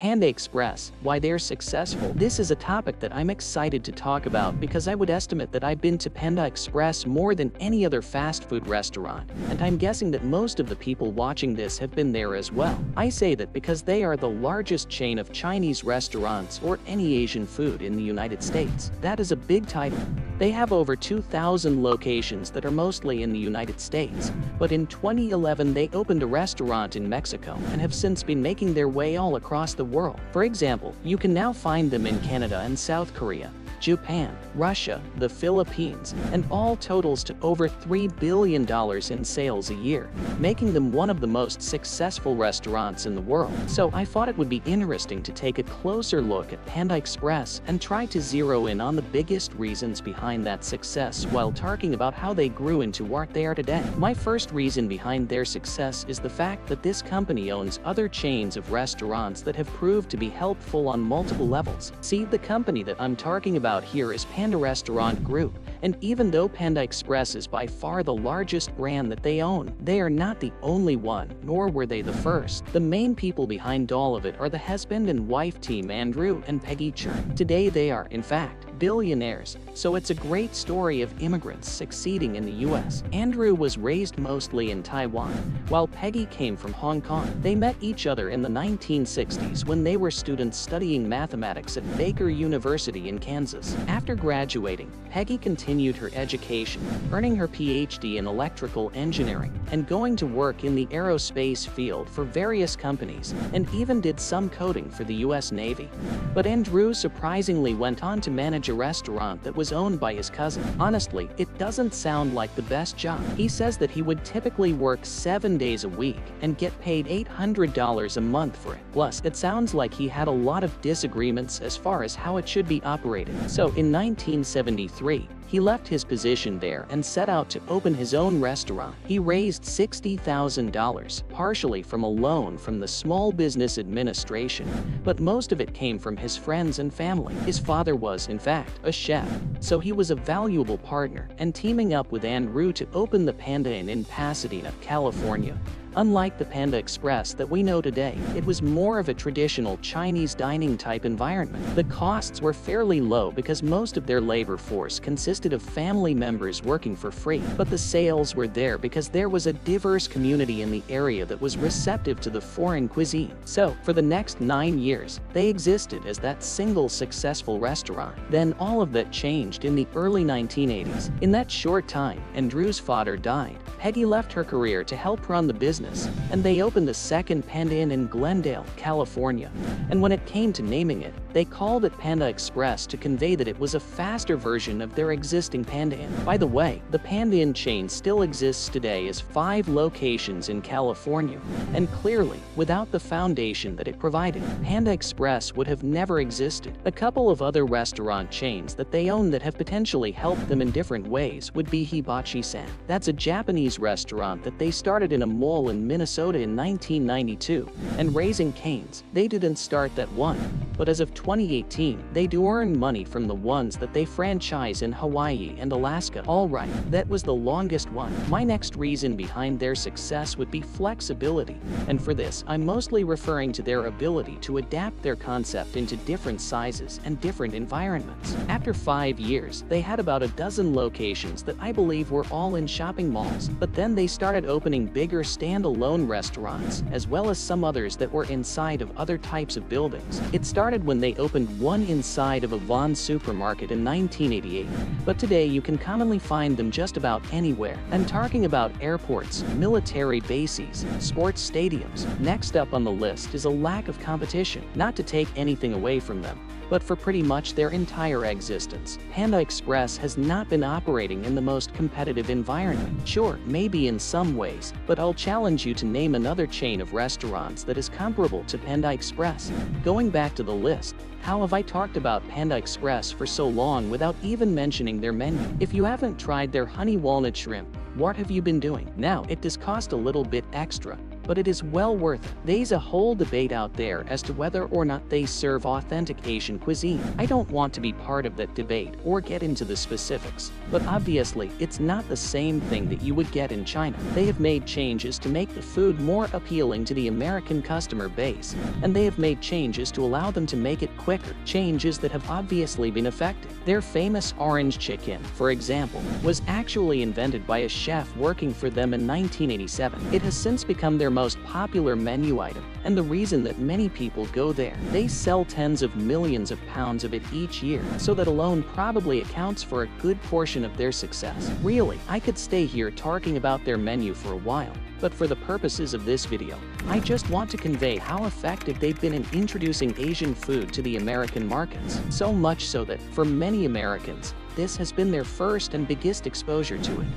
Panda Express, why they're successful. This is a topic that I'm excited to talk about because I would estimate that I've been to Panda Express more than any other fast food restaurant, and I'm guessing that most of the people watching this have been there as well. I say that because they are the largest chain of Chinese restaurants or any Asian food in the United States. That is a big title. They have over 2,000 locations that are mostly in the United States, but in 2011 they opened a restaurant in Mexico and have since been making their way all across the world. For example, you can now find them in Canada and South Korea, Japan, Russia, the Philippines, and all totals to over $3 billion in sales a year, making them one of the most successful restaurants in the world. So I thought it would be interesting to take a closer look at Panda Express and try to zero in on the biggest reasons behind that success while talking about how they grew into what they are today. My first reason behind their success is the fact that this company owns other chains of restaurants that have proved to be helpful on multiple levels. See, the company that I'm talking about about here is Panda Restaurant Group, and even though Panda Express is by far the largest brand that they own, they are not the only one, nor were they the first. The main people behind all of it are the husband and wife team Andrew and Peggy Cherng. Today they are, in fact, billionaires, so it's a great story of immigrants succeeding in the US. Andrew was raised mostly in Taiwan, while Peggy came from Hong Kong. They met each other in the 1960s when they were students studying mathematics at Baker University in Kansas. After graduating, Peggy continued her education, earning her PhD in electrical engineering and going to work in the aerospace field for various companies and even did some coding for the US Navy. But Andrew surprisingly went on to manage a restaurant that was owned by his cousin. Honestly, it doesn't sound like the best job. He says that he would typically work seven days a week and get paid $800 a month for it. Plus, it sounds like he had a lot of disagreements as far as how it should be operated. So in 1973, he left his position there and set out to open his own restaurant. He raised $60,000, partially from a loan from the Small Business Administration, but most of it came from his friends and family. His father was, in fact, a chef, so he was a valuable partner, and teaming up with Andrew to open the Panda Inn in Pasadena, California, Unlike the Panda Express that we know today, it was more of a traditional Chinese dining type environment. The costs were fairly low because most of their labor force consisted of family members working for free, but the sales were there because there was a diverse community in the area that was receptive to the foreign cuisine. So, for the next nine years, they existed as that single successful restaurant. Then all of that changed in the early 1980s. In that short time, Andrew's father died. Peggy left her career to help run the business and they opened the second Panda Inn in Glendale, California. And when it came to naming it, they called it Panda Express to convey that it was a faster version of their existing Panda Inn. By the way, the Panda Inn chain still exists today as five locations in California, and clearly, without the foundation that it provided, Panda Express would have never existed. A couple of other restaurant chains that they own that have potentially helped them in different ways would be Hibachi-san. That's a Japanese restaurant that they started in a mall in Minnesota in 1992, and Raising Cane's, they didn't start that one, but as of 2018, they do earn money from the ones that they franchise in Hawaii and Alaska. Alright, that was the longest one. My next reason behind their success would be flexibility, and for this, I'm mostly referring to their ability to adapt their concept into different sizes and different environments. After five years, they had about a dozen locations that I believe were all in shopping malls, but then they started opening bigger stand standalone restaurants, as well as some others that were inside of other types of buildings. It started when they opened one inside of a Vons supermarket in 1988, but today you can commonly find them just about anywhere. I'm talking about airports, military bases, sports stadiums. Next up on the list is a lack of competition, not to take anything away from them but for pretty much their entire existence. Panda Express has not been operating in the most competitive environment. Sure, maybe in some ways, but I'll challenge you to name another chain of restaurants that is comparable to Panda Express. Going back to the list, how have I talked about Panda Express for so long without even mentioning their menu? If you haven't tried their honey walnut shrimp, what have you been doing? Now, it does cost a little bit extra, but it is well worth it. There's a whole debate out there as to whether or not they serve authentic Asian cuisine. I don't want to be part of that debate or get into the specifics, but obviously it's not the same thing that you would get in China. They have made changes to make the food more appealing to the American customer base, and they have made changes to allow them to make it quicker, changes that have obviously been effective. Their famous orange chicken, for example, was actually invented by a chef working for them in 1987. It has since become their most popular menu item, and the reason that many people go there. They sell tens of millions of pounds of it each year, so that alone probably accounts for a good portion of their success. Really, I could stay here talking about their menu for a while, but for the purposes of this video, I just want to convey how effective they've been in introducing Asian food to the American markets. So much so that, for many Americans, this has been their first and biggest exposure to it.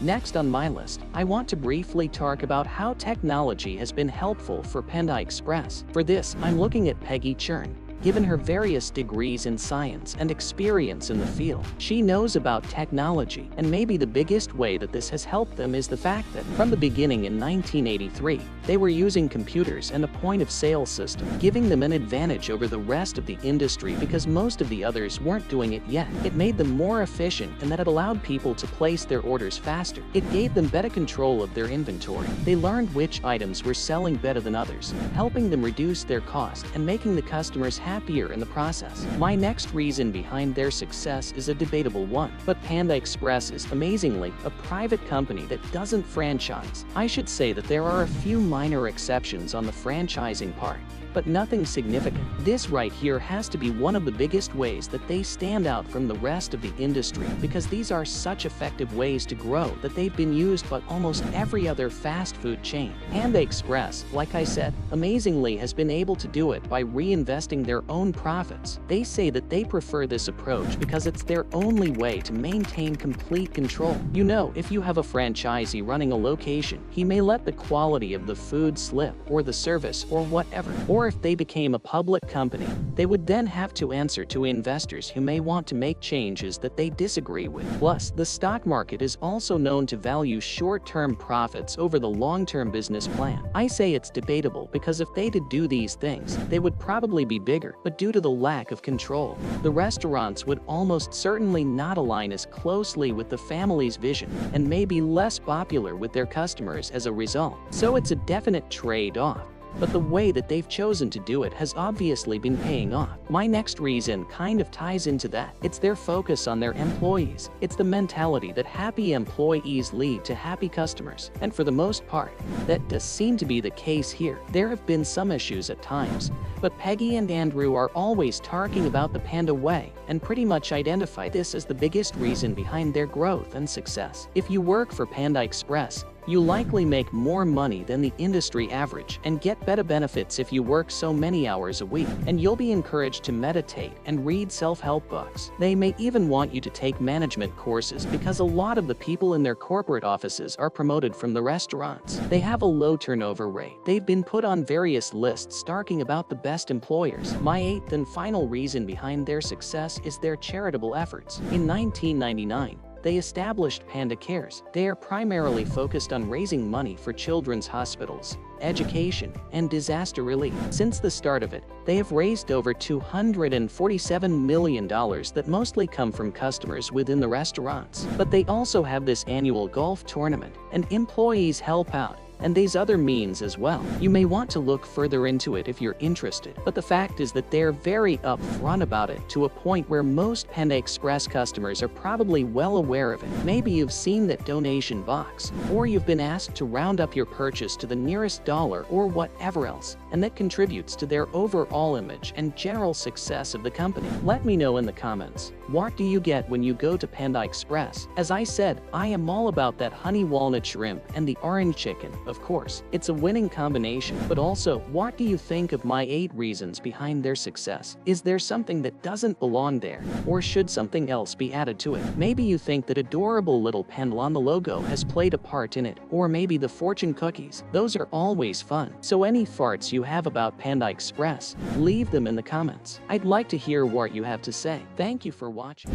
Next on my list, I want to briefly talk about how technology has been helpful for Panda Express. For this, I'm looking at Peggy Cherng, Given her various degrees in science and experience in the field, she knows about technology, and maybe the biggest way that this has helped them is the fact that, from the beginning in 1983, they were using computers and a point-of-sale system, giving them an advantage over the rest of the industry because most of the others weren't doing it yet. It made them more efficient and that it allowed people to place their orders faster. It gave them better control of their inventory. They learned which items were selling better than others, helping them reduce their cost and making the customers happier in the process. My next reason behind their success is a debatable one, but Panda Express is amazingly a private company that doesn't franchise. I should say that there are a few minor exceptions on the franchising part, but nothing significant. This right here has to be one of the biggest ways that they stand out from the rest of the industry because these are such effective ways to grow that they've been used by almost every other fast food chain. Panda Express, like I said, amazingly has been able to do it by reinvesting their own profits. They say that they prefer this approach because it's their only way to maintain complete control. You know, if you have a franchisee running a location, he may let the quality of the food slip or the service or whatever, or or if they became a public company, they would then have to answer to investors who may want to make changes that they disagree with. Plus, the stock market is also known to value short-term profits over the long-term business plan. I say it's debatable because if they did do these things, they would probably be bigger, but due to the lack of control, the restaurants would almost certainly not align as closely with the family's vision and may be less popular with their customers as a result. So it's a definite trade-off but the way that they've chosen to do it has obviously been paying off. My next reason kind of ties into that. It's their focus on their employees. It's the mentality that happy employees lead to happy customers. And for the most part, that does seem to be the case here. There have been some issues at times, but Peggy and Andrew are always talking about the Panda Way and pretty much identify this as the biggest reason behind their growth and success. If you work for Panda Express, you likely make more money than the industry average and get better benefits if you work so many hours a week. And you'll be encouraged to meditate and read self-help books. They may even want you to take management courses because a lot of the people in their corporate offices are promoted from the restaurants. They have a low turnover rate. They've been put on various lists talking about the best employers. My eighth and final reason behind their success is their charitable efforts. In 1999, they established Panda Cares. They are primarily focused on raising money for children's hospitals, education, and disaster relief. Since the start of it, they have raised over $247 million that mostly come from customers within the restaurants. But they also have this annual golf tournament, and employees help out and these other means as well. You may want to look further into it if you're interested, but the fact is that they're very upfront about it to a point where most Panda Express customers are probably well aware of it. Maybe you've seen that donation box, or you've been asked to round up your purchase to the nearest dollar or whatever else, and that contributes to their overall image and general success of the company. Let me know in the comments, what do you get when you go to Panda Express? As I said, I am all about that honey walnut shrimp and the orange chicken, of course. It's a winning combination, but also, what do you think of my 8 reasons behind their success? Is there something that doesn't belong there? Or should something else be added to it? Maybe you think that adorable little pendle on the logo has played a part in it, or maybe the fortune cookies. Those are always fun. So any farts you have about Panda Express, leave them in the comments. I'd like to hear what you have to say. Thank you for watching.